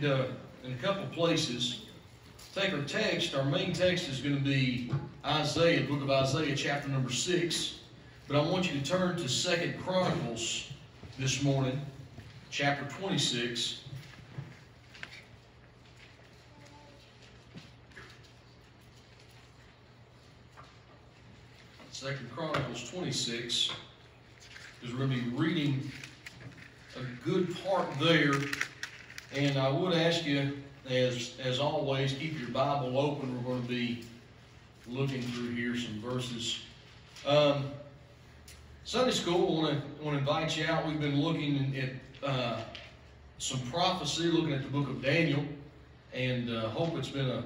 read uh, in a couple places. Take our text. Our main text is going to be Isaiah, the book of Isaiah, chapter number six. But I want you to turn to Second Chronicles this morning, chapter 26. Second Chronicles 26, because we're going to be reading a good part there. And I would ask you, as, as always, keep your Bible open. We're going to be looking through here some verses. Um, Sunday school, I want to, want to invite you out. We've been looking at uh, some prophecy, looking at the book of Daniel, and uh, hope it's been a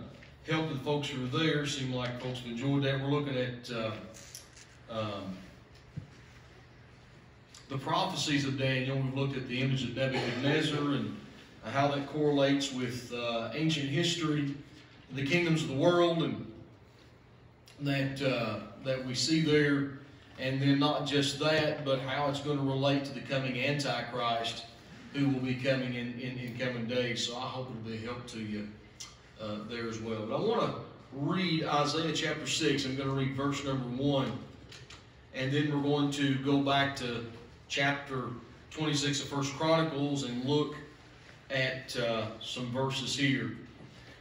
help to the folks who are there. Seem like folks have enjoyed that. We're looking at uh, um, the prophecies of Daniel. We've looked at the image of Nebuchadnezzar and how that correlates with uh, ancient history, the kingdoms of the world, and that uh, that we see there. And then not just that, but how it's going to relate to the coming Antichrist, who will be coming in, in, in coming days. So I hope it'll be a help to you uh, there as well. But I want to read Isaiah chapter 6. I'm going to read verse number 1. And then we're going to go back to chapter 26 of First Chronicles and look at uh, some verses here.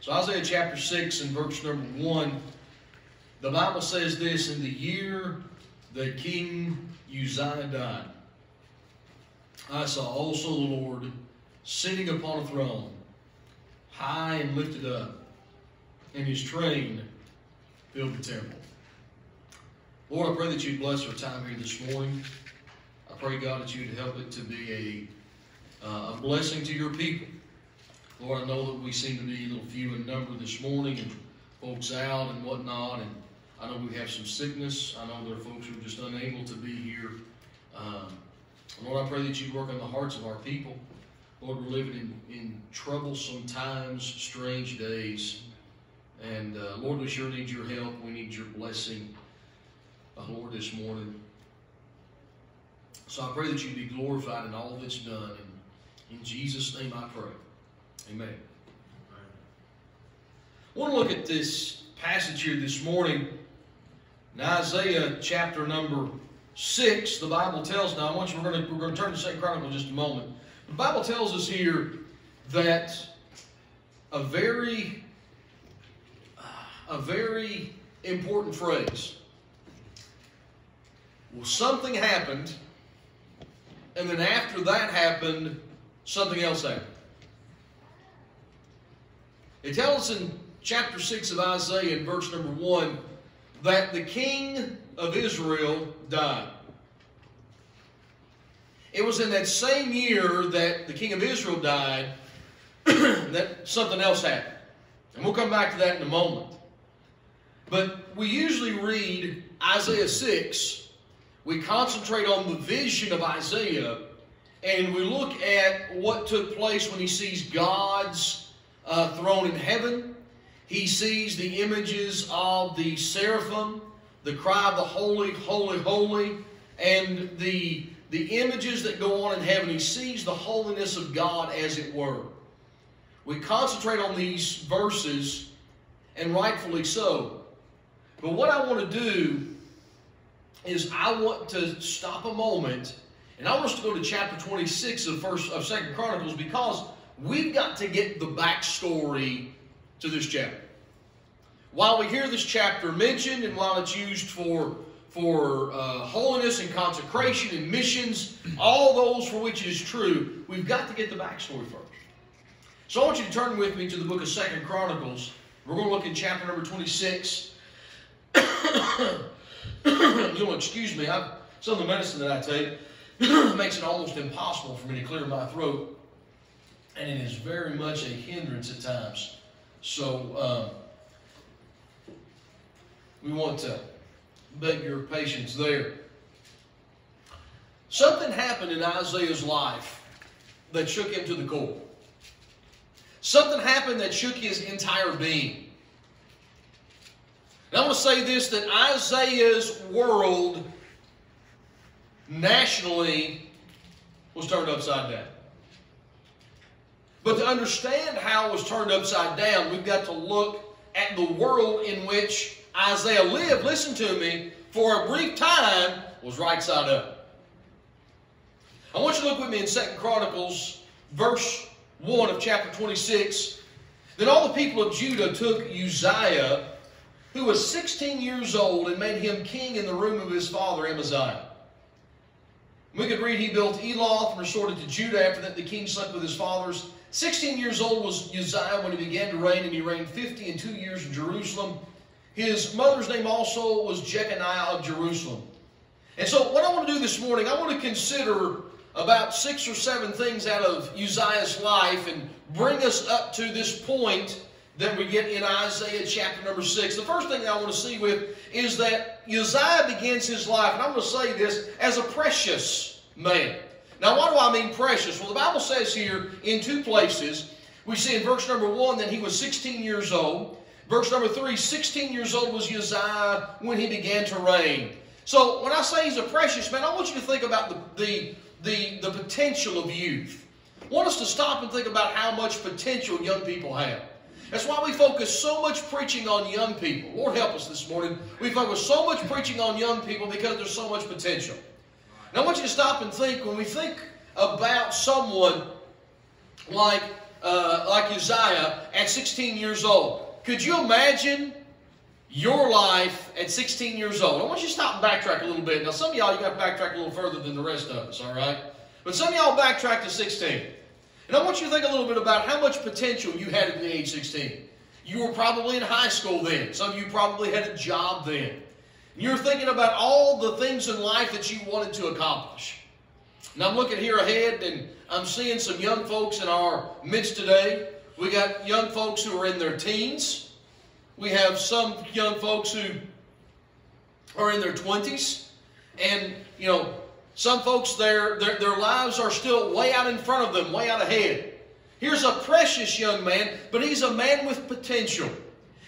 So Isaiah chapter 6 and verse number 1, the Bible says this, In the year that King Uzziah died, I saw also the Lord sitting upon a throne, high and lifted up, and his train filled the temple. Lord, I pray that you'd bless our time here this morning. I pray, God, that you'd help it to be a, uh, a blessing to your people. Lord, I know that we seem to be a little few in number this morning and folks out and whatnot, and I know we have some sickness. I know there are folks who are just unable to be here. Um, Lord, I pray that you work on the hearts of our people. Lord, we're living in, in troublesome times, strange days. And uh, Lord, we sure need your help. We need your blessing uh, Lord, this morning. So I pray that you be glorified in all that's done. In Jesus' name I pray. Amen. I want to look at this passage here this morning. In Isaiah chapter number 6, the Bible tells, now I want you, we're going to, we're going to turn to Second Chronicle in just a moment. The Bible tells us here that a very, a very important phrase well, something happened, and then after that happened, something else happened. It tells in chapter 6 of Isaiah, in verse number 1, that the king of Israel died. It was in that same year that the king of Israel died that something else happened. And we'll come back to that in a moment. But we usually read Isaiah 6 we concentrate on the vision of Isaiah and we look at what took place when he sees God's uh, throne in heaven. He sees the images of the seraphim, the cry of the holy, holy, holy, and the, the images that go on in heaven. He sees the holiness of God as it were. We concentrate on these verses, and rightfully so. But what I want to do is I want to stop a moment and I want us to go to chapter 26 of first of Second Chronicles because we've got to get the backstory to this chapter. While we hear this chapter mentioned and while it's used for for uh, holiness and consecration and missions, all those for which it is true, we've got to get the backstory first. So I want you to turn with me to the book of Second Chronicles. We're going to look in chapter number 26. You'll excuse me. I've, some of the medicine that I take makes it almost impossible for me to clear my throat, and it is very much a hindrance at times. So um, we want to beg your patience there. Something happened in Isaiah's life that shook him to the core. Something happened that shook his entire being. And I want to say this that Isaiah's world nationally was turned upside down. But to understand how it was turned upside down, we've got to look at the world in which Isaiah lived, listen to me, for a brief time was right side up. I want you to look with me in Second Chronicles, verse 1 of chapter 26. Then all the people of Judah took Uzziah, who was 16 years old, and made him king in the room of his father Amaziah. We could read he built Eloth and resorted to Judah. After that, the king slept with his fathers. 16 years old was Uzziah when he began to reign, and he reigned 50 and two years in Jerusalem. His mother's name also was Jecoliah of Jerusalem. And so, what I want to do this morning, I want to consider about six or seven things out of Uzziah's life and bring us up to this point that we get in Isaiah chapter number 6. The first thing I want to see with is that Uzziah begins his life, and I'm going to say this, as a precious man. Now, what do I mean precious? Well, the Bible says here in two places, we see in verse number 1 that he was 16 years old. Verse number 3, 16 years old was Uzziah when he began to reign. So when I say he's a precious man, I want you to think about the, the, the, the potential of youth. I want us to stop and think about how much potential young people have. That's why we focus so much preaching on young people. Lord help us this morning. We focus so much preaching on young people because there's so much potential. Now I want you to stop and think when we think about someone like uh, like Uzziah at 16 years old. Could you imagine your life at 16 years old? I want you to stop and backtrack a little bit. Now, some of y'all, you got to backtrack a little further than the rest of us, all right? But some of y'all backtrack to 16. And I want you to think a little bit about how much potential you had at the age 16. You were probably in high school then. Some of you probably had a job then. You're thinking about all the things in life that you wanted to accomplish. And I'm looking here ahead and I'm seeing some young folks in our midst today. We got young folks who are in their teens. We have some young folks who are in their 20s. And, you know, some folks, their, their, their lives are still way out in front of them, way out ahead. Here's a precious young man, but he's a man with potential.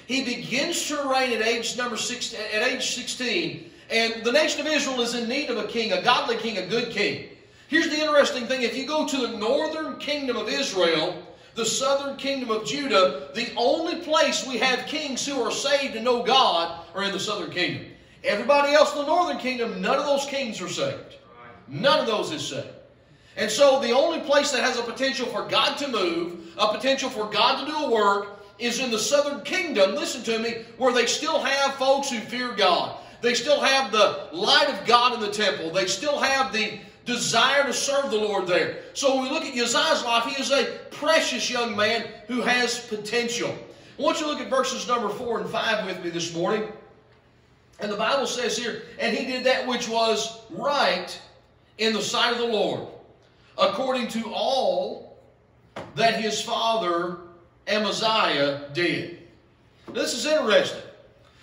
He begins to reign at age number six, at age 16, and the nation of Israel is in need of a king, a godly king, a good king. Here's the interesting thing. If you go to the northern kingdom of Israel, the southern kingdom of Judah, the only place we have kings who are saved and know God are in the southern kingdom. Everybody else in the northern kingdom, none of those kings are saved. None of those is saved. And so the only place that has a potential for God to move, a potential for God to do a work, is in the southern kingdom, listen to me, where they still have folks who fear God. They still have the light of God in the temple. They still have the desire to serve the Lord there. So when we look at Uzziah's life, he is a precious young man who has potential. I want you to look at verses number 4 and 5 with me this morning. And the Bible says here, and he did that which was right in the sight of the Lord, according to all that his father Amaziah did. This is interesting.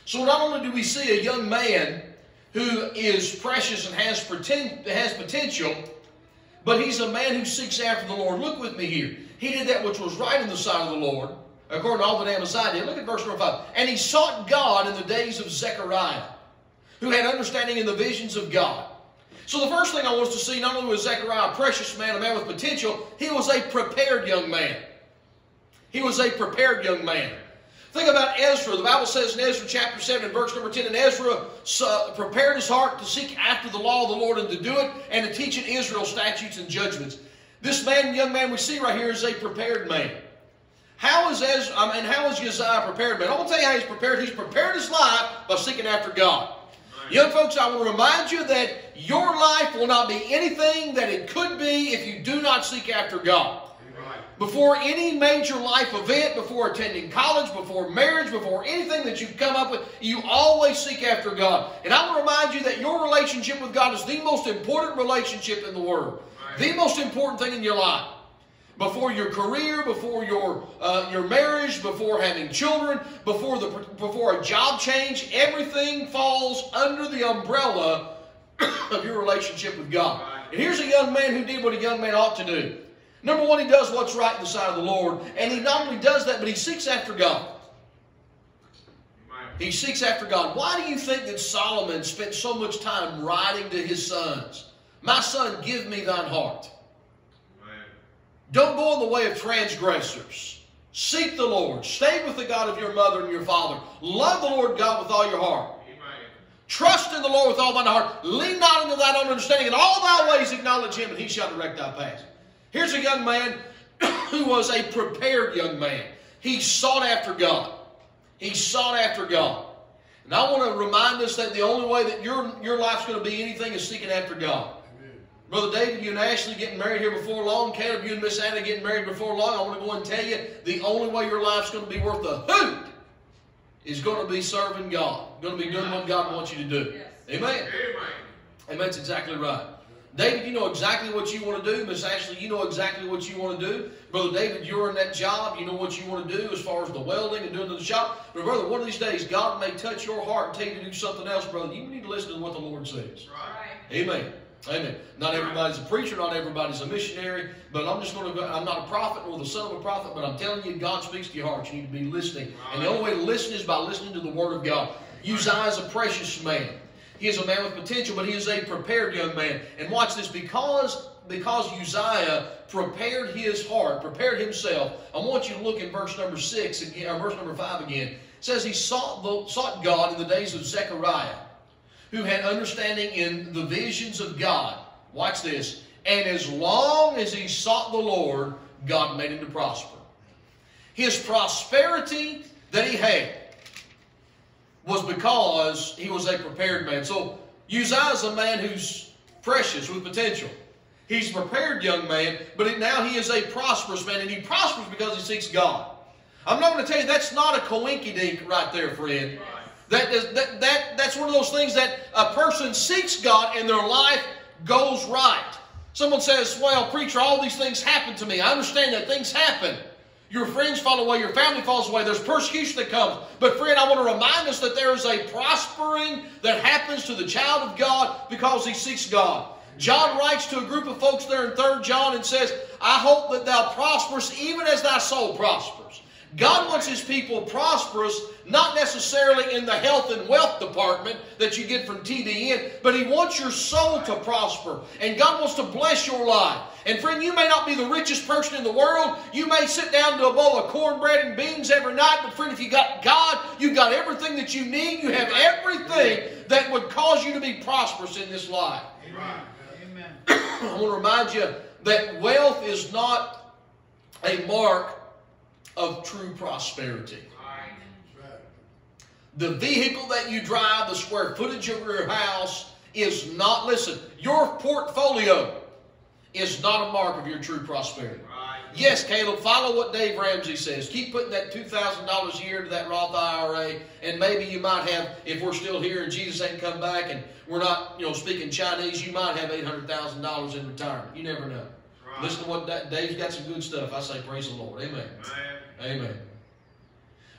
So not only do we see a young man who is precious and has, pretend, has potential, but he's a man who seeks after the Lord. Look with me here. He did that which was right in the sight of the Lord, according to all that Amaziah did. Look at verse number 5. And he sought God in the days of Zechariah, who had understanding in the visions of God. So the first thing I want us to see, not only was Zechariah a precious man, a man with potential, he was a prepared young man. He was a prepared young man. Think about Ezra. The Bible says in Ezra chapter 7 verse number 10, and Ezra prepared his heart to seek after the law of the Lord and to do it and to teach in Israel statutes and judgments. This man, young man we see right here is a prepared man. How is Ezra, um, and how is Uzziah prepared man? I want to tell you how he's prepared. He's prepared his life by seeking after God. Young folks, I want to remind you that your life will not be anything that it could be if you do not seek after God before any major life event, before attending college, before marriage, before anything that you've come up with, you always seek after God. And I want to remind you that your relationship with God is the most important relationship in the world, the most important thing in your life. Before your career, before your uh, your marriage, before having children, before the before a job change, everything falls under the umbrella of your relationship with God. And here's a young man who did what a young man ought to do. Number one, he does what's right in the sight of the Lord. And he not only does that, but he seeks after God. He seeks after God. Why do you think that Solomon spent so much time writing to his sons? My son, give me thine heart. Don't go in the way of transgressors. Seek the Lord. Stay with the God of your mother and your father. Love the Lord God with all your heart. Trust in the Lord with all thine heart. Lean not into thine own understanding. In all thy ways acknowledge him, and he shall direct thy path. Here's a young man who was a prepared young man. He sought after God. He sought after God. And I want to remind us that the only way that your, your life's going to be anything is seeking after God. Brother David, you and Ashley getting married here before long. Caleb, you and Miss Anna getting married before long. I want to go and tell you the only way your life's going to be worth a hoot is going to be serving God. Going to be doing what God wants you to do. Yes. Amen. Amen. Amen. That's exactly right. David, you know exactly what you want to do. Miss Ashley, you know exactly what you want to do. Brother David, you're in that job. You know what you want to do as far as the welding and doing the shop. But brother, one of these days, God may touch your heart and tell you to do something else, brother. You need to listen to what the Lord says. Right. Amen. Amen. Not everybody's a preacher, not everybody's a missionary, but I'm just going to go, I'm not a prophet or the son of a prophet, but I'm telling you, God speaks to your heart. You need to be listening. And the only way to listen is by listening to the Word of God. Uzziah is a precious man. He is a man with potential, but he is a prepared young man. And watch this, because, because Uzziah prepared his heart, prepared himself, I want you to look in verse number 6 again, or verse number 5 again. It says he sought, the, sought God in the days of Zechariah, who had understanding in the visions of God. Watch this. And as long as he sought the Lord, God made him to prosper. His prosperity that he had was because he was a prepared man. So Uzziah is a man who's precious with potential. He's a prepared young man, but now he is a prosperous man, and he prospers because he seeks God. I'm not going to tell you that's not a coinkydink right there, friend. That, that, that, that's one of those things that a person seeks God and their life goes right. Someone says, well, preacher, all these things happen to me. I understand that things happen. Your friends fall away, your family falls away, there's persecution that comes. But friend, I want to remind us that there is a prospering that happens to the child of God because he seeks God. John writes to a group of folks there in 3 John and says, I hope that thou prosperest even as thy soul prospers. God wants His people prosperous, not necessarily in the health and wealth department that you get from TBN, but He wants your soul to prosper. And God wants to bless your life. And friend, you may not be the richest person in the world. You may sit down to a bowl of cornbread and beans every night, but friend, if you got God, you got everything that you need. You have everything that would cause you to be prosperous in this life. Amen. I want to remind you that wealth is not a mark of true prosperity. The vehicle that you drive, the square footage of your house is not, listen, your portfolio is not a mark of your true prosperity. Yes, Caleb, follow what Dave Ramsey says. Keep putting that $2,000 a year to that Roth IRA, and maybe you might have, if we're still here and Jesus ain't come back and we're not, you know, speaking Chinese, you might have $800,000 in retirement. You never know. Right. Listen to what Dave's got some good stuff. I say praise the Lord. Amen. Amen. Amen.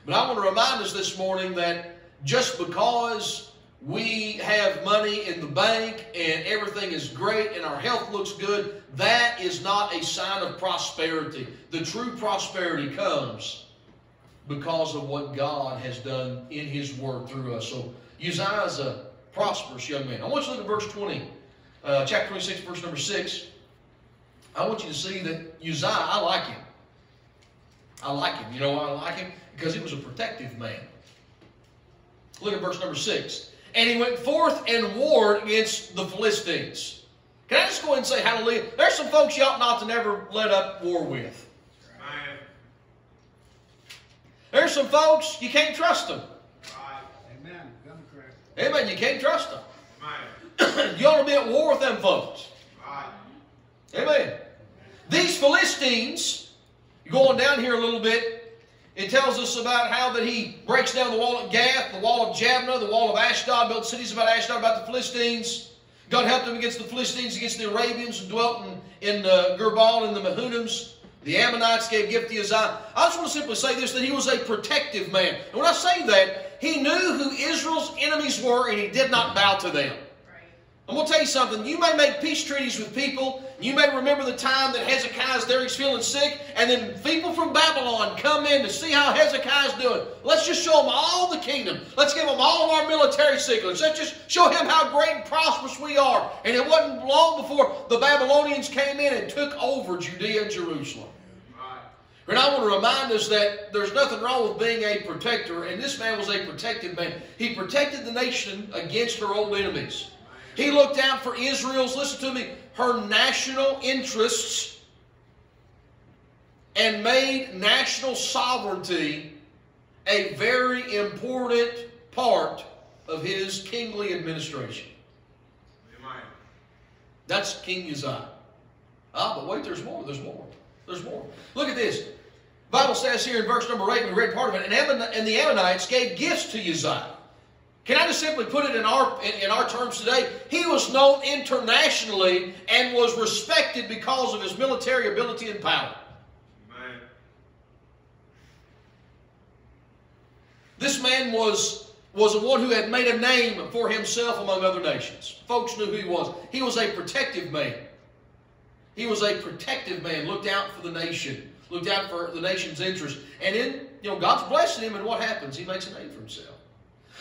But I want to remind us this morning that just because we have money in the bank and everything is great and our health looks good, that is not a sign of prosperity. The true prosperity comes because of what God has done in His Word through us. So Uzziah is a prosperous young man. I want you to look at verse 20, uh, chapter 26, verse number 6. I want you to see that Uzziah, I like him. I like him. You know why I like him? Because he was a protective man. Look at verse number 6. And he went forth and warred against the Philistines. Can I just go ahead and say hallelujah? There's some folks you ought not to never let up war with. There's some folks you can't trust them. Amen. Amen. You can't trust them. you ought to be at war with them folks. Amen. These Philistines Going down here a little bit, it tells us about how that he breaks down the wall of Gath, the wall of Jabneh, the wall of Ashdod, built cities about Ashdod, about the Philistines. God helped him against the Philistines, against the Arabians who dwelt in, in uh, Gurbaal and the Mehunims. The Ammonites gave gift to Uzziah. I just want to simply say this, that he was a protective man. And when I say that, he knew who Israel's enemies were and he did not bow to them. I'm going to tell you something. You may make peace treaties with people. You may remember the time that Hezekiah's there, he's feeling sick, and then people from Babylon come in to see how Hezekiah's doing. Let's just show him all the kingdom. Let's give him all of our military secrets. Let's just show him how great and prosperous we are. And it wasn't long before the Babylonians came in and took over Judea and Jerusalem. And I want to remind us that there's nothing wrong with being a protector, and this man was a protective man. He protected the nation against her old enemies. He looked out for Israel's, listen to me, her national interests and made national sovereignty a very important part of his kingly administration. That's King Uzziah. Ah, but wait, there's more. There's more. There's more. Look at this. Bible says here in verse number 8, we read part of it, and the Ammonites gave gifts to Uzziah. Can I just simply put it in our, in, in, our terms today? He was known internationally and was respected because of his military ability and power. Amen. This man was, was the one who had made a name for himself among other nations. Folks knew who he was. He was a protective man. He was a protective man, looked out for the nation, looked out for the nation's interest. And in, you know, God's blessing him, and what happens? He makes a name for himself.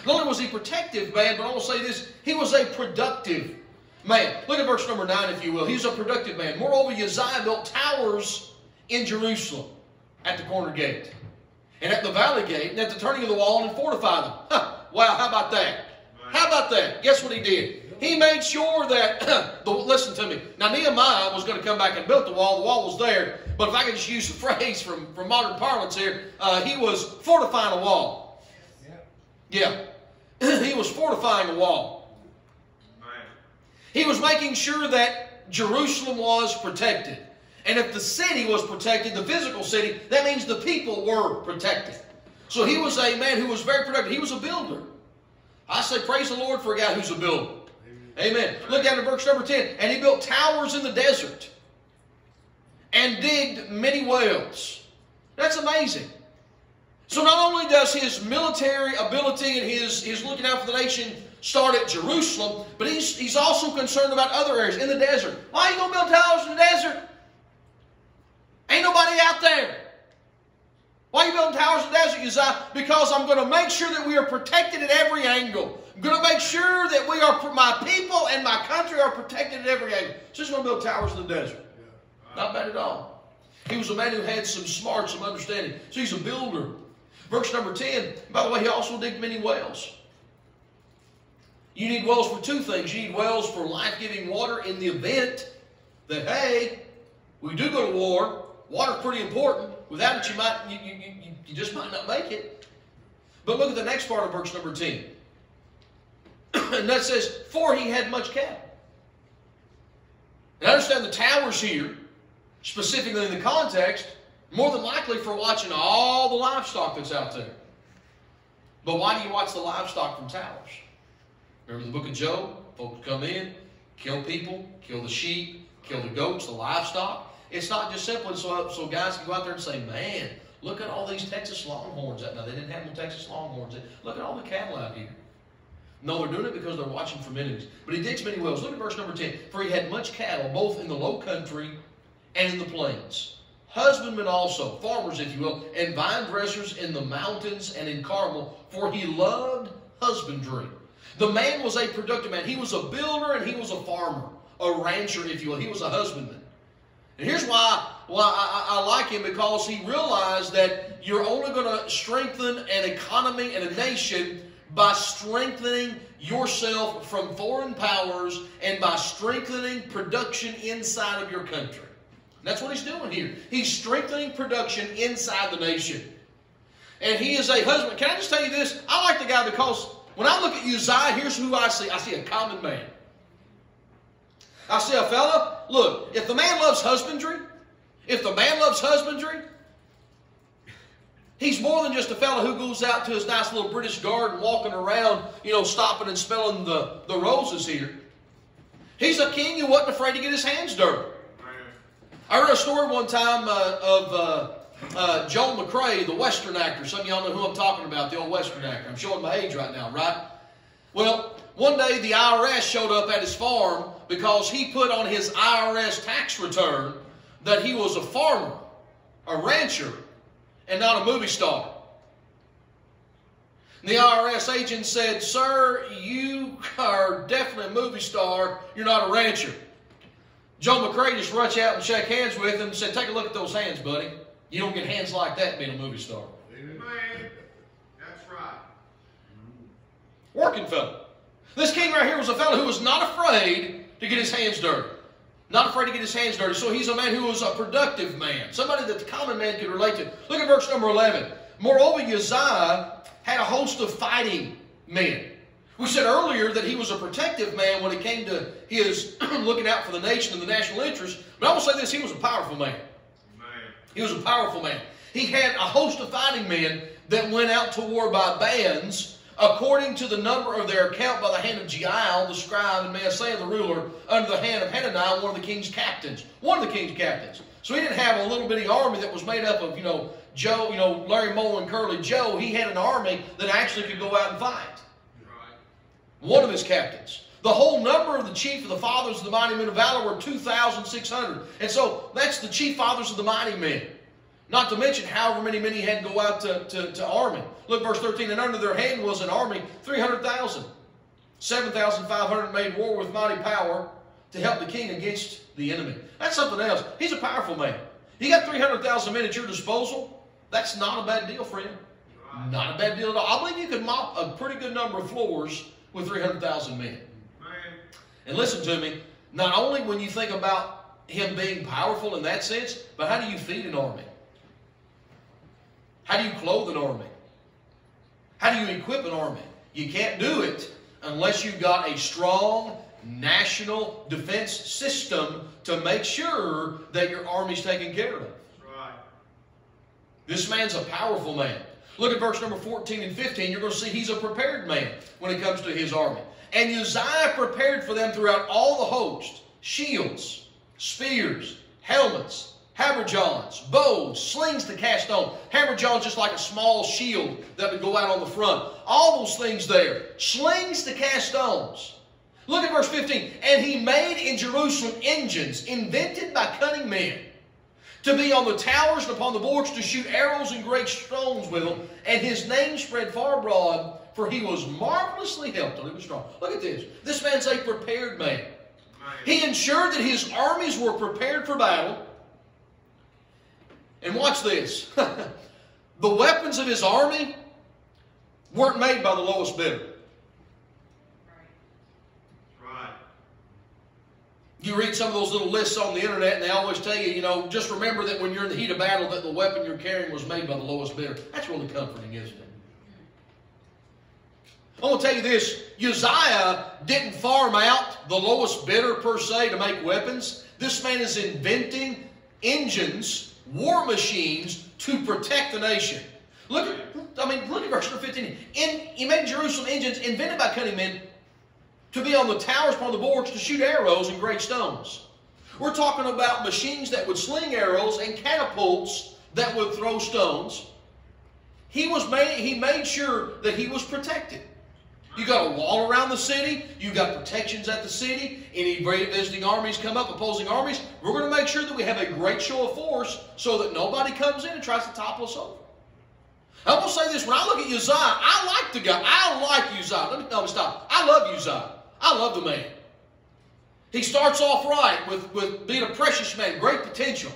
Not only was he a protective man, but I will say this, he was a productive man. Look at verse number 9, if you will. He was a productive man. Moreover, Uzziah built towers in Jerusalem at the corner gate, and at the valley gate, and at the turning of the wall, and fortified them. Huh. Wow, how about that? How about that? Guess what he did? He made sure that, the, listen to me. Now, Nehemiah was going to come back and build the wall. The wall was there. But if I could just use the phrase from, from modern parlance here, uh, he was fortifying a wall. Yeah. Yeah. he was fortifying a wall. He was making sure that Jerusalem was protected. And if the city was protected, the physical city, that means the people were protected. So he was a man who was very productive. He was a builder. I say, praise the Lord for a guy who's a builder. Amen. Amen. Look down at verse number 10. And he built towers in the desert and digged many wells. That's amazing. So not only does his military ability and his, his looking out for the nation start at Jerusalem, but he's, he's also concerned about other areas in the desert. Why are you going to build towers in the desert? Ain't nobody out there. Why are you building towers in the desert, Uzziah? Because I'm going to make sure that we are protected at every angle. I'm going to make sure that we are, my people and my country are protected at every angle. So he's going to build towers in the desert. Not bad at all. He was a man who had some smarts, some understanding. So he's a builder. Verse number 10, by the way, he also digged many wells. You need wells for two things. You need wells for life-giving water in the event that, hey, we do go to war. Water's pretty important. Without it, you might you, you, you just might not make it. But look at the next part of verse number 10. and that says, For he had much cattle. And understand the towers here, specifically in the context, more than likely for watching all the livestock that's out there. But why do you watch the livestock from towers? Remember the book of Job? Folks come in, kill people, kill the sheep, kill the goats, the livestock. It's not just simply so, so guys can go out there and say, man, look at all these Texas Longhorns now. They didn't have no Texas Longhorns. Look at all the cattle out here. No, they're doing it because they're watching from enemies. But he digs many wells. Look at verse number 10. For he had much cattle, both in the low country and in the plains husbandmen also, farmers, if you will, and vine dressers in the mountains and in Carmel, for he loved husbandry. The man was a productive man. He was a builder and he was a farmer, a rancher, if you will. He was a husbandman. And here's why, why I, I like him because he realized that you're only going to strengthen an economy and a nation by strengthening yourself from foreign powers and by strengthening production inside of your country. That's what he's doing here. He's strengthening production inside the nation. And he is a husband. Can I just tell you this? I like the guy because when I look at Uzziah, here's who I see. I see a common man. I see a fella, look, if the man loves husbandry, if the man loves husbandry, he's more than just a fella who goes out to his nice little British garden walking around, you know, stopping and smelling the, the roses here. He's a king who wasn't afraid to get his hands dirty. I read a story one time uh, of uh, uh, Joel McCrea, the Western actor. Some of y'all know who I'm talking about, the old Western actor. I'm showing my age right now, right? Well, one day the IRS showed up at his farm because he put on his IRS tax return that he was a farmer, a rancher, and not a movie star. The IRS agent said, Sir, you are definitely a movie star. You're not a rancher. Joe McCrea just rushed out and shook hands with him and said, Take a look at those hands, buddy. You don't get hands like that being a movie star. Amen. That's right. Working fellow. This king right here was a fellow who was not afraid to get his hands dirty. Not afraid to get his hands dirty. So he's a man who was a productive man. Somebody that the common man could relate to. Look at verse number 11. Moreover, Uzziah had a host of fighting men. We said earlier that he was a protective man when it came to his looking out for the nation and the national interest. But I will say this, he was a powerful man. Amen. He was a powerful man. He had a host of fighting men that went out to war by bands according to the number of their account by the hand of Jeiel, the scribe, and Maaseiah, the ruler, under the hand of Hananiah, one of the king's captains. One of the king's captains. So he didn't have a little bitty army that was made up of, you know, Joe, you know, Larry Moe and Curly Joe. He had an army that actually could go out and fight. One of his captains. The whole number of the chief of the fathers of the mighty men of valor were 2,600. And so that's the chief fathers of the mighty men. Not to mention however many men he had go out to, to, to army. Look, verse 13. And under their hand was an army, 300,000. 7,500 made war with mighty power to help the king against the enemy. That's something else. He's a powerful man. You got 300,000 men at your disposal. That's not a bad deal, friend. Not a bad deal at all. I believe you could mop a pretty good number of floors with 300,000 men. And listen to me, not only when you think about him being powerful in that sense, but how do you feed an army? How do you clothe an army? How do you equip an army? You can't do it unless you've got a strong national defense system to make sure that your army's taken care of. Right. This man's a powerful man. Look at verse number 14 and 15. You're going to see he's a prepared man when it comes to his army. And Uzziah prepared for them throughout all the host shields, spears, helmets, habergeons, bows, slings to cast on. Habergeons just like a small shield that would go out on the front. All those things there. Slings to cast stones. Look at verse 15. And he made in Jerusalem engines invented by cunning men to be on the towers and upon the bulwarks to shoot arrows and great stones with them. And his name spread far abroad, for he was marvelously helped till he was strong. Look at this. This man's a prepared. Man. He ensured that his armies were prepared for battle. And watch this. the weapons of his army weren't made by the lowest bidder. That's right. You read some of those little lists on the internet, and they always tell you, you know, just remember that when you're in the heat of battle, that the weapon you're carrying was made by the lowest bidder. That's really comforting, isn't it? I want to tell you this Uzziah didn't farm out the lowest bidder per se to make weapons. This man is inventing engines, war machines to protect the nation. Look at, I mean, look at verse 15. In, he made Jerusalem engines invented by cunning men to be on the towers upon the boards to shoot arrows and great stones. We're talking about machines that would sling arrows and catapults that would throw stones. He was made, he made sure that he was protected. You got a wall around the city. You got protections at the city. Any visiting armies come up, opposing armies. We're going to make sure that we have a great show of force so that nobody comes in and tries to topple us over. I'm going to say this. When I look at Uzziah, I like the guy. I like Uzziah. Let me, me stop. I love Uzziah. I love the man. He starts off right with, with being a precious man, great potential.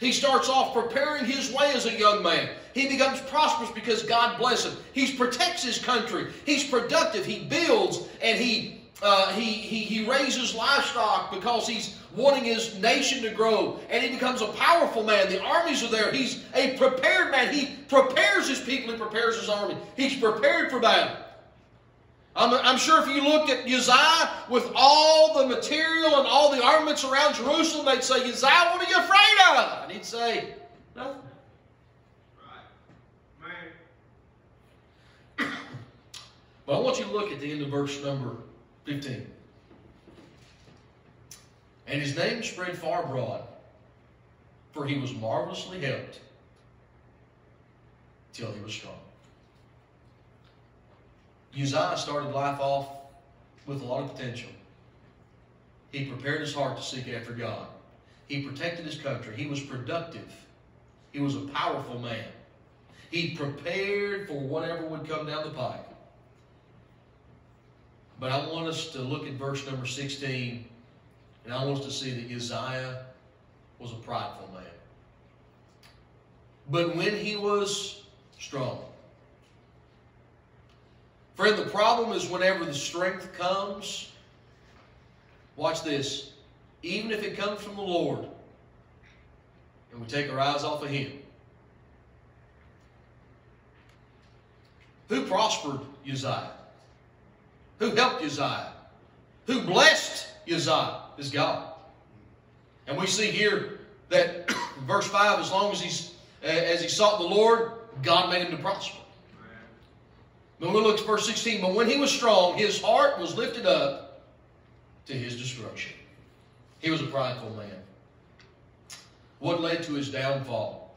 He starts off preparing his way as a young man. He becomes prosperous because God bless him. He protects his country. He's productive. He builds and he, uh, he, he, he raises livestock because he's wanting his nation to grow. And he becomes a powerful man. The armies are there. He's a prepared man. He prepares his people. He prepares his army. He's prepared for battle. I'm, I'm, sure if you looked at Uzziah with all the material and all the armaments around Jerusalem, they'd say, Uzziah, what are you afraid of? And he'd say, nothing. Right. Man. But I want you to look at the end of verse number 15. And his name spread far abroad, for he was marvelously helped till he was strong. Uzziah started life off with a lot of potential. He prepared his heart to seek after God. He protected his country. He was productive. He was a powerful man. He prepared for whatever would come down the pike. But I want us to look at verse number 16, and I want us to see that Uzziah was a prideful man. But when he was strong, friend, the problem is whenever the strength comes, watch this, even if it comes from the Lord, and we take our eyes off of Him. Who prospered Uzziah? Who helped Uzziah? Who blessed Uzziah is God. And we see here that verse 5, as long as he's as he sought the Lord, God made him to prosper. But we look at verse 16. But when he was strong, his heart was lifted up to his destruction. He was a prideful man. What led to his downfall?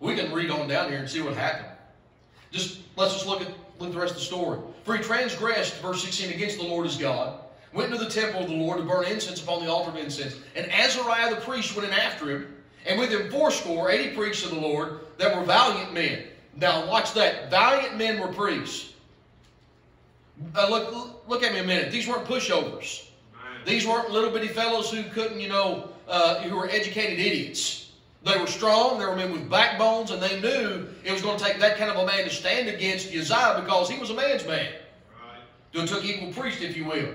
We can read on down here and see what happened. Just let's just look at look at the rest of the story. For he transgressed, verse 16, against the Lord his God, went into the temple of the Lord to burn incense upon the altar of incense. And Azariah the priest went in after him, and with him fourscore, eighty priests of the Lord that were valiant men. Now watch that. Valiant men were priests. Uh, look, look at me a minute. These weren't pushovers. These weren't little bitty fellows who couldn't, you know, uh, who were educated idiots. They were strong. They were men with backbones, and they knew it was going to take that kind of a man to stand against Uzziah because he was a man's man. Right. It took equal priest, if you will.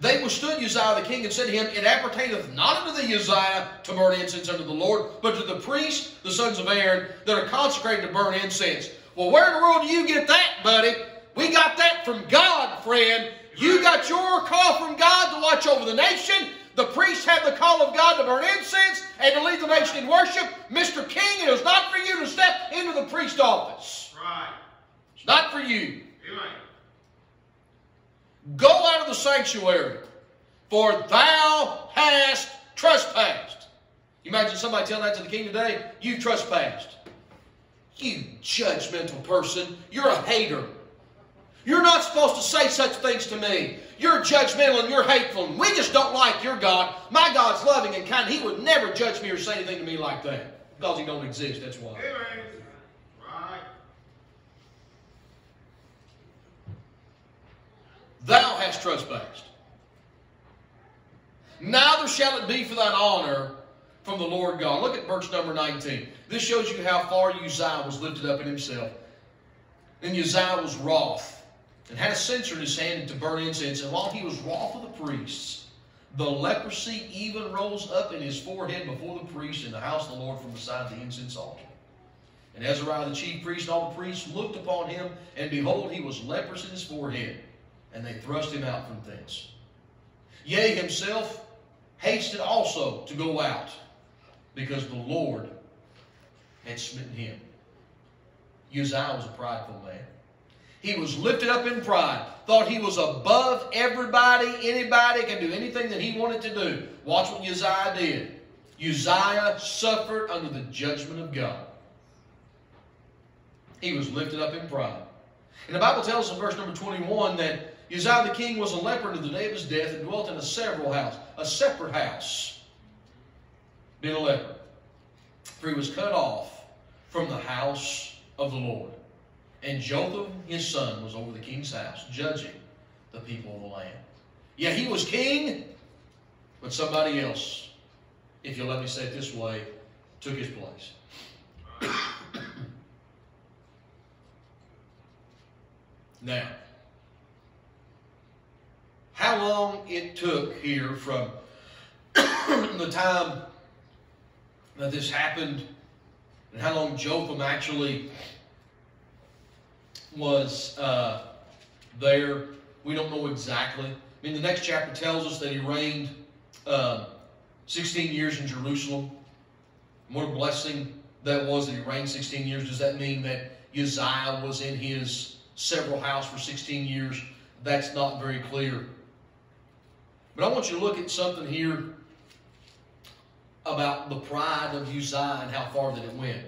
They withstood Uzziah the king and said to him, It appertaineth not unto thee, Uzziah, to burn incense unto the Lord, but to the priests, the sons of Aaron, that are consecrated to burn incense. Well, where in the world do you get that, buddy? We got that from God, friend. You got your call from God to watch over the nation. The priests have the call of God to burn incense and to lead the nation in worship. Mr. King, it is not for you to step into the priest office. Right. It's not for you. Amen. Go out of the sanctuary, for thou hast trespassed. You imagine somebody telling that to the king today? You trespassed. You judgmental person. You're a hater. You're not supposed to say such things to me. You're judgmental and you're hateful. And we just don't like your God. My God's loving and kind. He would never judge me or say anything to me like that. Because he don't exist, that's why. Amen. Right. Thou hast trespassed. Neither shall it be for thine honor from the Lord God. Look at verse number 19. This shows you how far Uzziah was lifted up in himself. And Uzziah was wroth, and had a censer in his hand to burn incense. And while he was wroth with the priests, the leprosy even rose up in his forehead before the priest in the house of the Lord from beside the incense altar. And Azariah the chief priest and all the priests looked upon him, and behold, he was leprous in his forehead and they thrust him out from thence. Yea, himself hasted also to go out, because the Lord had smitten him. Uzziah was a prideful man. He was lifted up in pride, thought he was above everybody, anybody can do anything that he wanted to do. Watch what Uzziah did. Uzziah suffered under the judgment of God. He was lifted up in pride. And the Bible tells us in verse number 21 that Uzziah the king was a leper to the day of his death and dwelt in a several house, a separate house, being a leper. For he was cut off from the house of the Lord. And Jotham, his son, was over the king's house, judging the people of the land. Yeah, he was king, but somebody else, if you'll let me say it this way, took his place. now, how long it took here from the time that this happened and how long Jotham actually was uh, there, we don't know exactly. I mean, the next chapter tells us that he reigned uh, 16 years in Jerusalem. What a blessing that was that he reigned 16 years. Does that mean that Uzziah was in his several house for 16 years? That's not very clear. But I want you to look at something here about the pride of Uzziah and how far that it went.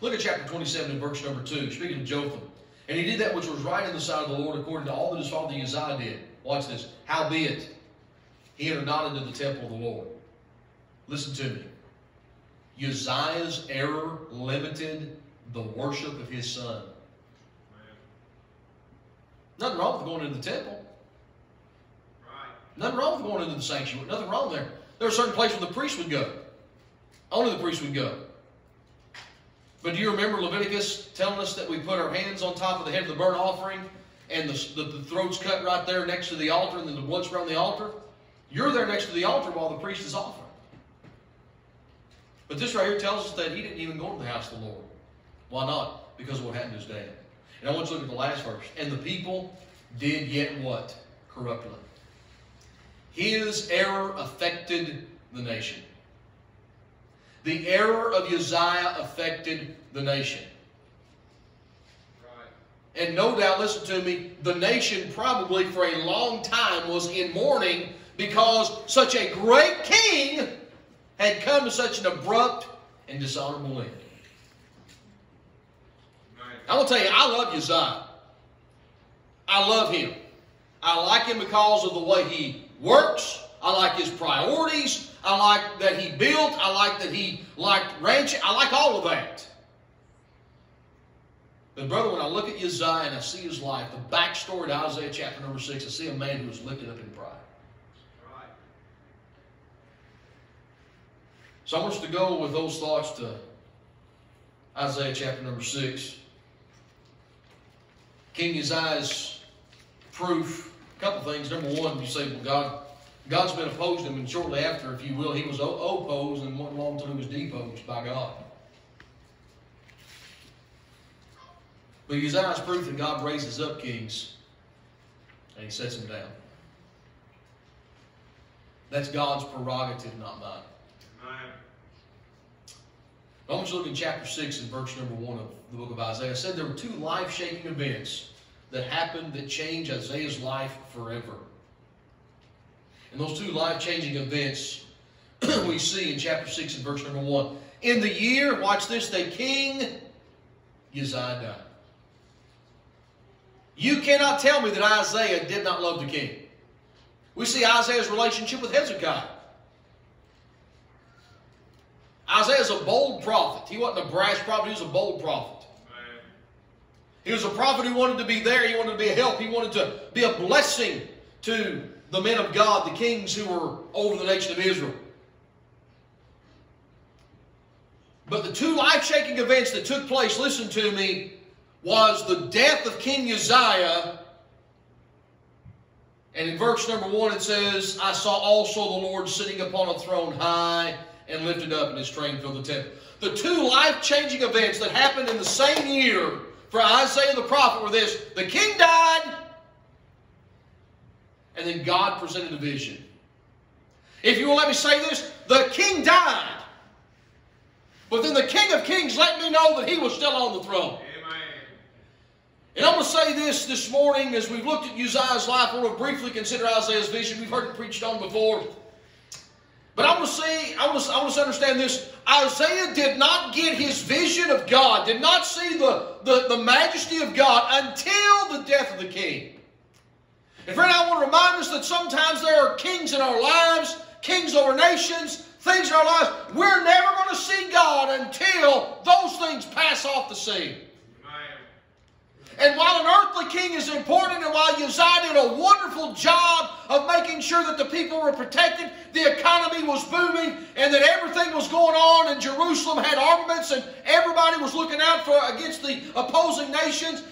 Look at chapter 27 and verse number 2, speaking of Jotham. And he did that which was right in the sight of the Lord according to all that his father Uzziah did. Watch this. Howbeit, he entered not into the temple of the Lord. Listen to me. Uzziah's error limited the worship of his son. Nothing wrong with going into the temple. Nothing wrong with going into the sanctuary. Nothing wrong there. There are certain places where the priest would go. Only the priest would go. But do you remember Leviticus telling us that we put our hands on top of the head of the burnt offering and the, the, the throat's cut right there next to the altar and then the blood's around the altar? You're there next to the altar while the priest is offering. But this right here tells us that he didn't even go to the house of the Lord. Why not? Because of what happened to his dad. And I want you to look at the last verse. And the people did yet what? Corruptly. His error affected the nation. The error of Uzziah affected the nation. Right. And no doubt, listen to me, the nation probably for a long time was in mourning because such a great king had come to such an abrupt and dishonorable end. Right. I will tell you, I love Uzziah. I love him. I like him because of the way he works. I like his priorities. I like that he built. I like that he liked ranching. I like all of that. But brother, when I look at Uzziah and I see his life, the backstory to Isaiah chapter number six, I see a man who was lifted up in pride. So I want us to go with those thoughts to Isaiah chapter number six. King Uzziah's proof. A couple things. Number one, you say, well, God, God's been opposed him, and shortly after, if you will, he was opposed, and wasn't long until he was deposed by God. But Uzziah's proof that God raises up kings, and he sets them down. That's God's prerogative, not mine. Amen. I want you to look in chapter 6 and verse number 1 of the book of Isaiah. I said there were two life shaking events that happened that changed Isaiah's life forever. And those two life changing events we see in chapter 6 and verse number 1. In the year, watch this, that King Uzziah died. You cannot tell me that Isaiah did not love the king. We see Isaiah's relationship with Hezekiah. Isaiah's a bold prophet. He wasn't a brash prophet, he was a bold prophet. He was a prophet who wanted to be there, he wanted to be a help, he wanted to be a blessing to the men of God, the kings who were over the nation of Israel. But the two life shaking events that took place, listen to me, was the death of King Uzziah. And in verse number one it says, I saw also the Lord sitting upon a throne high and lifted up, and his train filled the temple. The two life changing events that happened in the same year for Isaiah the prophet were this the king died, and then God presented a vision. If you will let me say this, the king died. But then the King of Kings let me know that he was still on the throne. Amen. And I'm going to say this this morning as we've looked at Uzziah's life. Want to briefly consider Isaiah's vision. We've heard it preached on before. But I want to say, I want to, I want to understand this. Isaiah did not get his vision of God, did not see the, the, the majesty of God until the death of the king. And friend, I want to remind us that sometimes there are kings in our lives, kings over nations, things in our lives. We're never going to see God until those things pass off the scene. And while an earthly king is important, and while Uzziah did a wonderful job of making sure that the people were protected, the economy was booming, and that everything was going on, and Jerusalem had armaments, and everybody was looking out for against the opposing nations.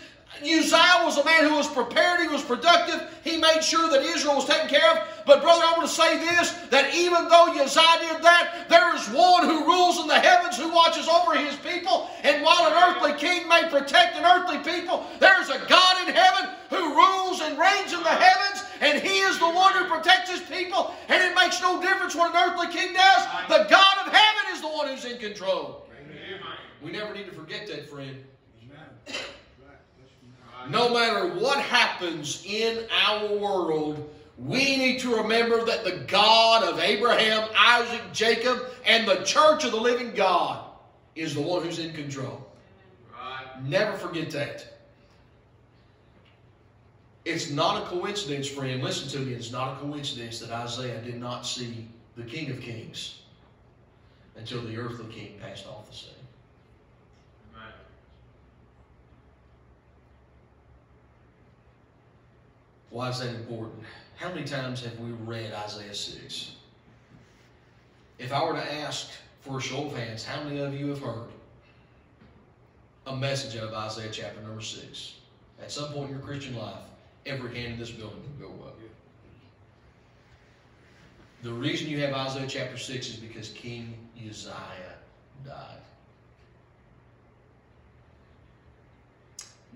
Uzziah was a man who was prepared, he was productive, he made sure that Israel was taken care of. But, brother, I want to say this that even though Uzziah did that, there is one who rules in the heavens who watches over his people. And while an earthly king may protect an earthly people, there is a God in heaven who rules and reigns in the heavens, and he is the one who protects his people. And it makes no difference what an earthly king does, the God of heaven is the one who's in control. Amen. We never need to forget that, friend. Right. No matter what happens in our world, we need to remember that the God of Abraham, Isaac, Jacob, and the church of the living God is the one who's in control. Right. Never forget that. It's not a coincidence, friend. Listen to me. It's not a coincidence that Isaiah did not see the King of Kings until the earthly king passed off the scene. Amen. Why is that important? How many times have we read Isaiah 6? If I were to ask for a show of hands, how many of you have heard a message out of Isaiah chapter number 6? At some point in your Christian life, every hand in this building will go up. The reason you have Isaiah chapter 6 is because King Uzziah died.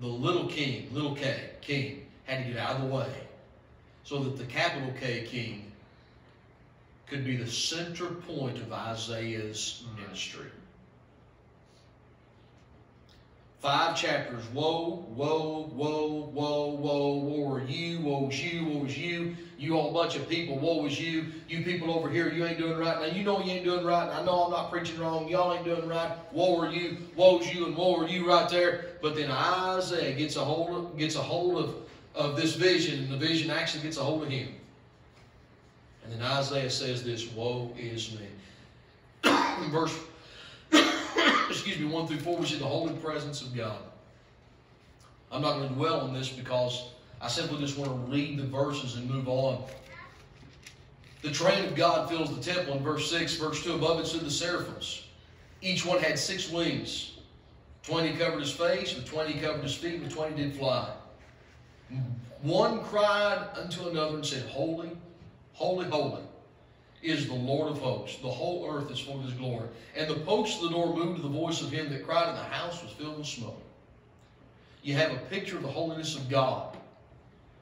The little king, little K, king, had to get out of the way so that the capital K king could be the center point of Isaiah's mm-hmm. ministry. Five chapters. Woe, woe, woe, woe, woe, woe are you, woe is you, woe is you. You all bunch of people, woe is you. You people over here, you ain't doing right. Now you know you ain't doing right. I know I'm not preaching wrong. Y'all ain't doing right. Woe are you, woe is you, and woe are you right there. But then Isaiah gets a hold of, gets a hold of, of this vision, and the vision actually gets a hold of him. And then Isaiah says this, woe is me. Verse excuse me, 1 through 4, we see the holy presence of God. I'm not going to dwell on this because I simply just want to read the verses and move on. The train of God fills the temple in verse 6. Verse 2 above it stood the seraphims. Each one had six wings. Twenty covered his face, with twenty covered his feet, with twenty did fly. One cried unto another and said, Holy, holy, holy is the Lord of hosts. The whole earth is full of his glory. And the posts of the door moved to the voice of him that cried, and the house was filled with smoke. You have a picture of the holiness of God.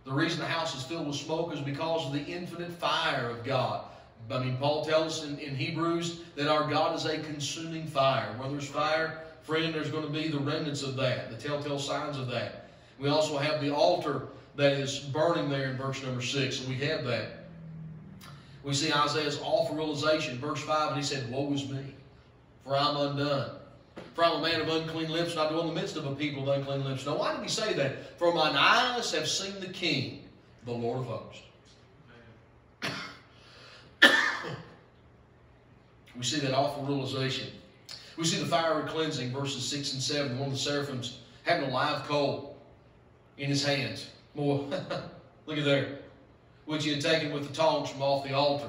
The reason the house is filled with smoke is because of the infinite fire of God. I mean, Paul tells us in, in Hebrews that our God is a consuming fire. Where there's fire, friend, there's going to be the remnants of that, the telltale signs of that. We also have the altar that is burning there in verse number 6, and we have that. We see Isaiah's awful realization, verse 5, and he said, Woe is me, for I'm undone. For I'm a man of unclean lips, and I dwell in the midst of a people of unclean lips. Now, why did he say that? For mine eyes have seen the King, the Lord of hosts. we see that awful realization. We see the fiery cleansing, verses 6 and 7. One of the seraphims having a live coal in his hands. Boy, look at there which he had taken with the tongs from off the altar.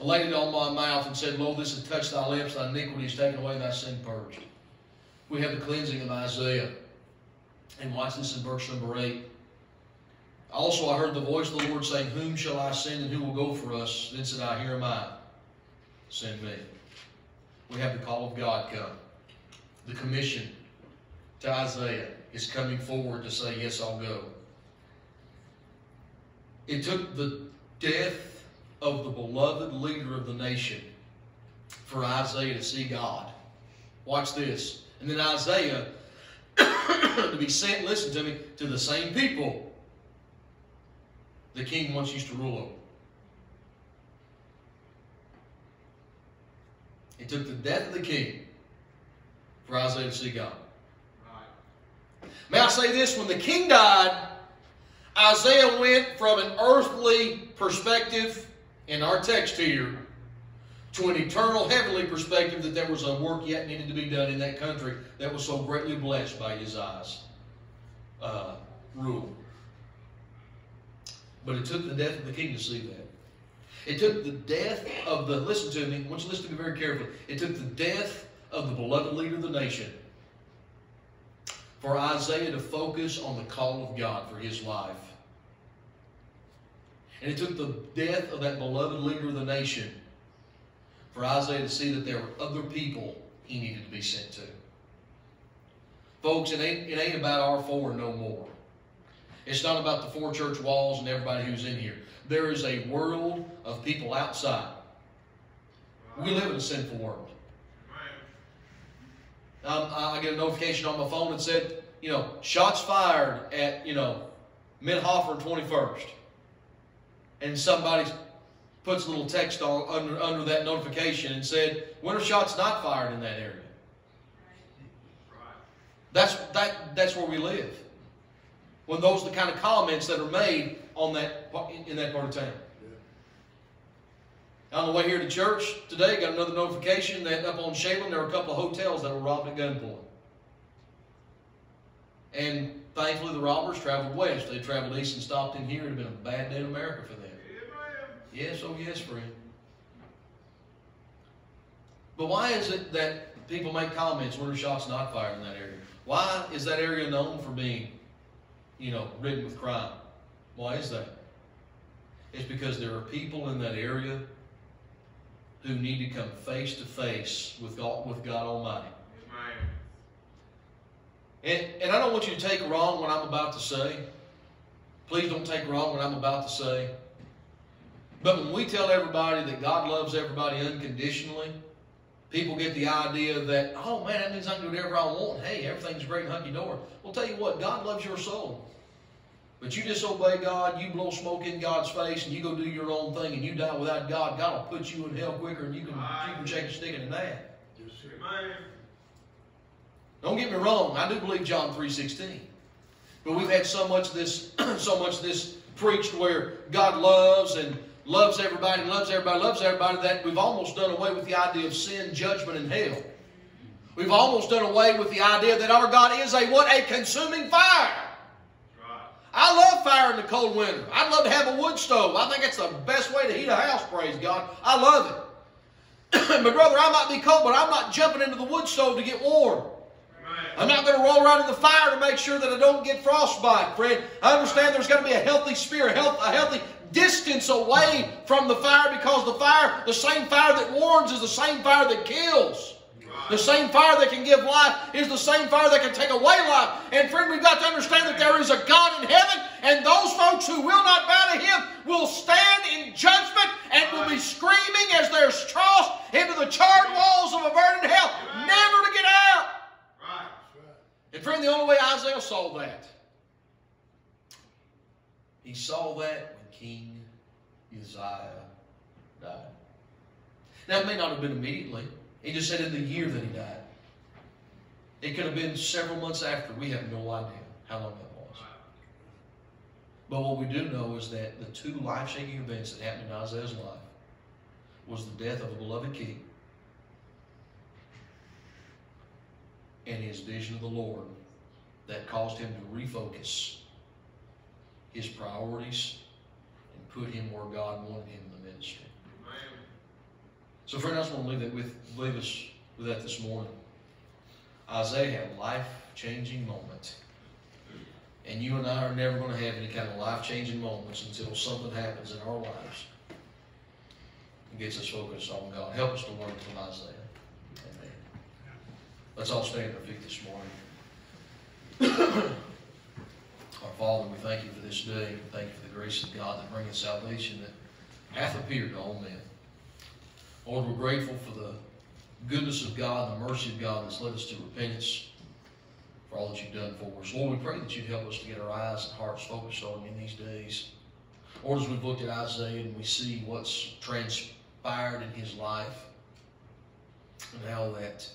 I laid it on my mouth and said, Lo, this has touched thy lips, thy iniquity is taken away, thy sin purged. We have the cleansing of Isaiah. And watch this in verse number 8. Also I heard the voice of the Lord saying, Whom shall I send, and who will go for us? Then said I, Here am I. Send me. We have the call of God come. The commission to Isaiah is coming forward to say, Yes, I'll go. It took the death of the beloved leader of the nation for Isaiah to see God. Watch this. And then Isaiah to be sent, listen to me, to the same people the king once used to rule over. It took the death of the king for Isaiah to see God. May I say this? When the king died, Isaiah went from an earthly perspective in our text here to an eternal heavenly perspective that there was a work yet needed to be done in that country that was so greatly blessed by his eyes uh, rule. But it took the death of the king to see that. It took the death of the, listen to me, I want you to listen to me very carefully. It took the death of the beloved leader of the nation for Isaiah to focus on the call of God for his life. And it took the death of that beloved leader of the nation for Isaiah to see that there were other people he needed to be sent to. Folks, it ain't, it ain't about our four no more. It's not about the four church walls and everybody who's in here. There is a world of people outside. We live in a sinful world. Um, I get a notification on my phone that said, you know, shots fired at, you know, Minhofer 21st. And somebody puts a little text on under, under that notification and said, when are shots not fired in that area? That's, that, that's where we live. When those are the kind of comments that are made on that in that part of town. On the way here to church today, got another notification that up on Shaman there were a couple of hotels that were robbed at gunpoint. And thankfully, the robbers traveled west. They traveled east and stopped in here. It have been a bad day in America for them. Yes, oh yes, friend. But why is it that people make comments when shots not fired in that area? Why is that area known for being, you know, ridden with crime? Why is that? It's because there are people in that area who need to come face to face with God, with God Almighty. And, and I don't want you to take wrong what I'm about to say. Please don't take wrong what I'm about to say. But when we tell everybody that God loves everybody unconditionally, people get the idea that, oh man, that means I can do whatever I want. Hey, everything's great hunky dory. Well, tell you what, God loves your soul. But you disobey God, you blow smoke in God's face, and you go do your own thing, and you die without God, God will put you in hell quicker than you can, you can shake a stick in a that. Don't get me wrong, I do believe John 3.16. But we've had so much of this, so much of this preached where God loves and loves everybody, loves everybody, loves everybody, that we've almost done away with the idea of sin, judgment, and hell. We've almost done away with the idea that our God is a what? A consuming fire. I love fire in the cold winter. I'd love to have a wood stove. I think it's the best way to heat a house, praise God. I love it. but brother, I might be cold, but I'm not jumping into the wood stove to get warm. I'm not going to roll around in the fire to make sure that I don't get frostbite, friend. I understand there's going to be a healthy spirit, health, a healthy distance away from the fire because the fire, the same fire that warms is the same fire that kills. The same fire that can give life is the same fire that can take away life. And friend, we've got to understand that there is a God in heaven, and those folks who will not bow to Him will stand in judgment and will be screaming as they're tossed into the charred walls of a burning hell, never to get out. Right. And friend, the only way Isaiah saw that, he saw that when King Uzziah died. Now, it may not been immediately. He just said in the year that he died. It could have been several months after. We have no idea how long that was. But what we do know is that the two life-shaking events that happened in Isaiah's life was the death of a beloved king and his vision of the Lord that caused him to refocus his priorities and put him where God wanted him in the ministry. So, friend, I just want to leave that with leave us with that this morning. Isaiah had a life-changing moment. And you and I are never going to have any kind of life-changing moments until something happens in our lives and gets us focused on God. Help us to learn from Isaiah. Amen. Let's all stand on our feet this morning. our Father, we thank you for this day. Thank you for the grace of God that bringeth salvation that hath appeared to all men. Lord, we're grateful for the goodness of God, the mercy of God that's led us to repentance, for all that you've done for us. Lord, we pray that you'd help us to get our eyes and hearts focused on you in these days. Lord, as we've looked at Isaiah and we see what's transpired in his life, and how that,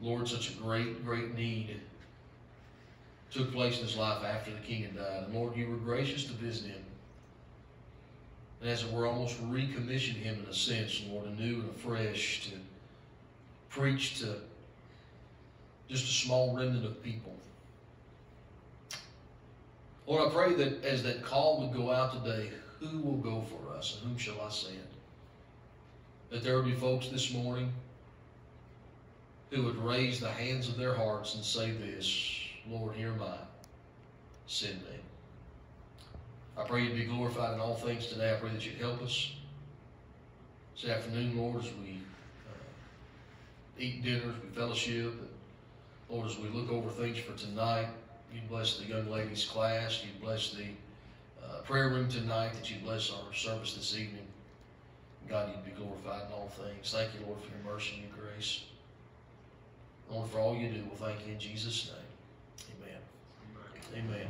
Lord, such a great, great need took place in his life after the king had died. And Lord, you were gracious to visit him. And as it were, almost recommissioned him in a sense, Lord, anew and afresh to preach to just a small remnant of people. Lord, I pray that as that call would go out today, who will go for us and whom shall I send? That there would be folks this morning who would raise the hands of their hearts and say this, Lord, here I, send me. I pray you'd be glorified in all things today. I pray that you'd help us this afternoon, Lord, as we uh, eat dinners, we fellowship. And Lord, as we look over things for tonight, you'd bless the young ladies' class. You'd bless the uh, prayer room tonight. That you'd bless our service this evening. God, you'd be glorified in all things. Thank you, Lord, for your mercy and your grace. Lord, for all you do, we'll thank you in Jesus' name. Amen. Amen. Amen.